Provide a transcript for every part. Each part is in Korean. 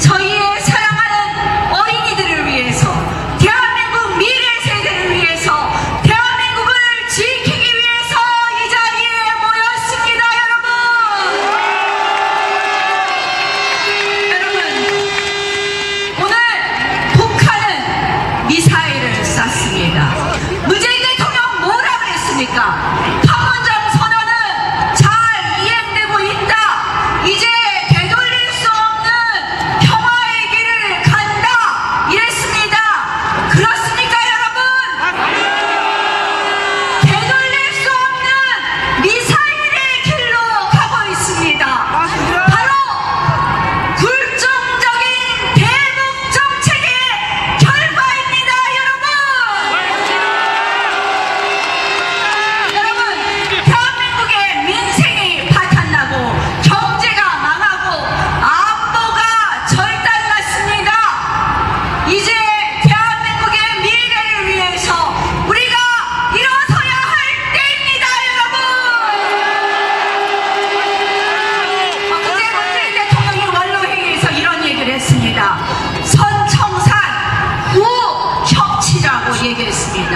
저희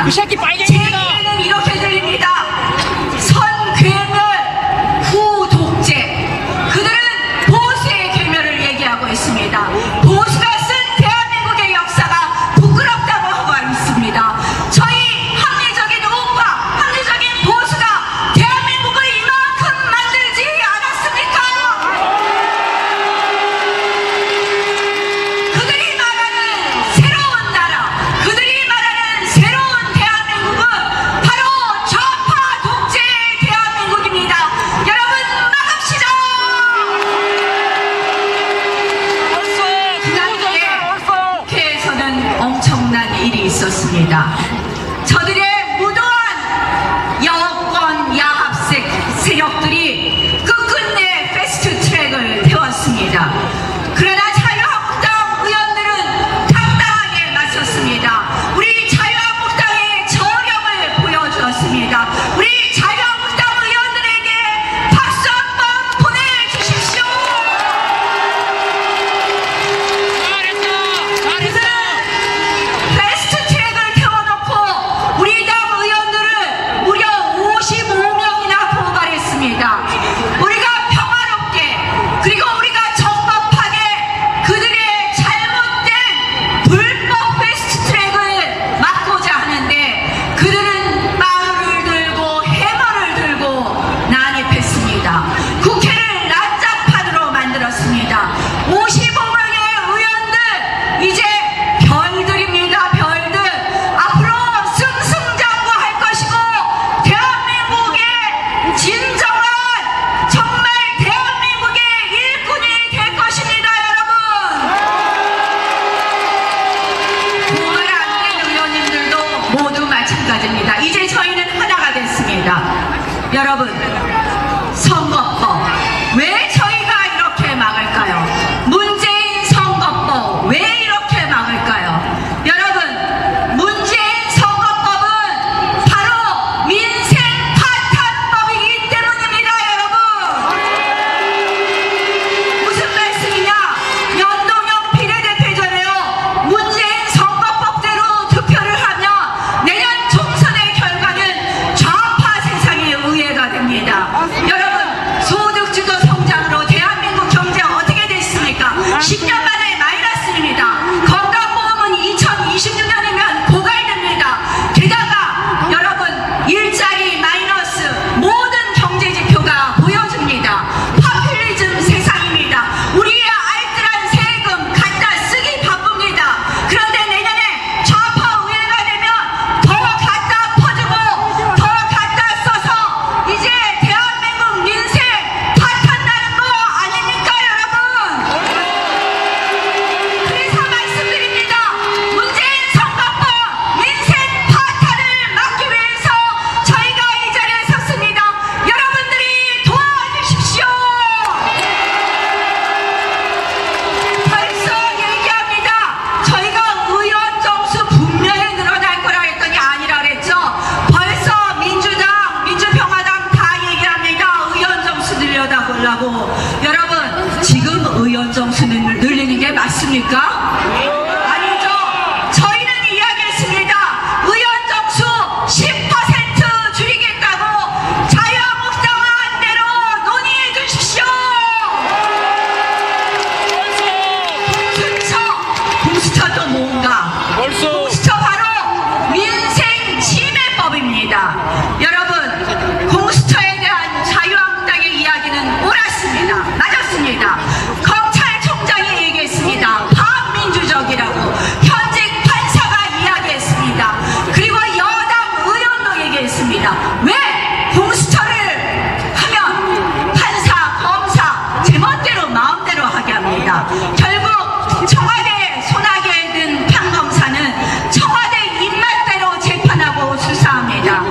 你先去摆一 있었습니다. 저들의 무도한 여권 야합색 세력들이 그 끝끝내 패스트 트랙을 태웠습니다. 그러나 했습니다. 검찰총장이 얘기했습니다. 반민주적이라고 현직 판사가 이야기했습니다. 그리고 여당 의원도 얘기했습니다. 왜? 공수처를 하면 판사, 검사 제멋대로 마음대로 하게 합니다. 결국 청와대에 손아귀에 든 판검사는 청와대 입맛대로 재판하고 수사합니다.